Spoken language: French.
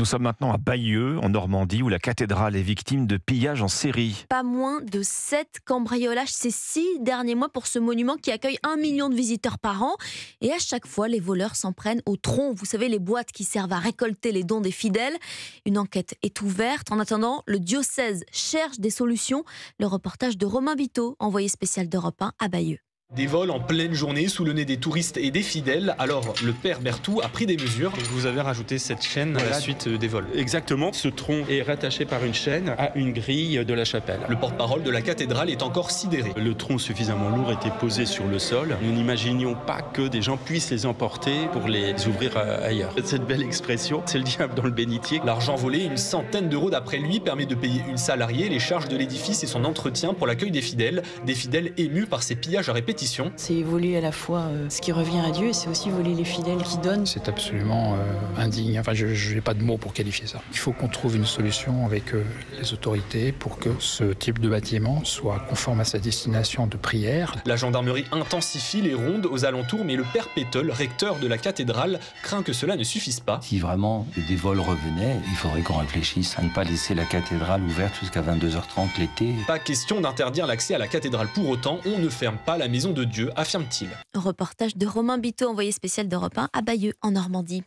Nous sommes maintenant à Bayeux, en Normandie, où la cathédrale est victime de pillages en série. Pas moins de 7 cambriolages ces six derniers mois pour ce monument qui accueille un million de visiteurs par an. Et à chaque fois, les voleurs s'en prennent au tronc. Vous savez, les boîtes qui servent à récolter les dons des fidèles. Une enquête est ouverte. En attendant, le diocèse cherche des solutions. Le reportage de Romain Vito, envoyé spécial d'Europe 1 à Bayeux. Des vols en pleine journée sous le nez des touristes et des fidèles. Alors, le père Bertou a pris des mesures. Vous avez rajouté cette chaîne à la suite des vols. Exactement. Ce tronc est rattaché par une chaîne à une grille de la chapelle. Le porte-parole de la cathédrale est encore sidéré. Le tronc suffisamment lourd était posé sur le sol. Nous n'imaginions pas que des gens puissent les emporter pour les ouvrir ailleurs. Cette belle expression, c'est le diable dans le bénitier. L'argent volé, une centaine d'euros d'après lui, permet de payer une salariée, les charges de l'édifice et son entretien pour l'accueil des fidèles. Des fidèles émus par ces pillages à répétition c'est voler à la fois euh, ce qui revient à Dieu et c'est aussi voler les fidèles qui donnent. C'est absolument euh, indigne. Enfin, je n'ai pas de mots pour qualifier ça. Il faut qu'on trouve une solution avec euh, les autorités pour que ce type de bâtiment soit conforme à sa destination de prière. La gendarmerie intensifie les rondes aux alentours, mais le père Pétol, recteur de la cathédrale, craint que cela ne suffise pas. Si vraiment des vols revenaient, il faudrait qu'on réfléchisse à ne pas laisser la cathédrale ouverte jusqu'à 22h30 l'été. Pas question d'interdire l'accès à la cathédrale pour autant, on ne ferme pas la de Dieu, affirme-t-il. Reportage de Romain Biteau, envoyé spécial d'Europe 1 à Bayeux, en Normandie.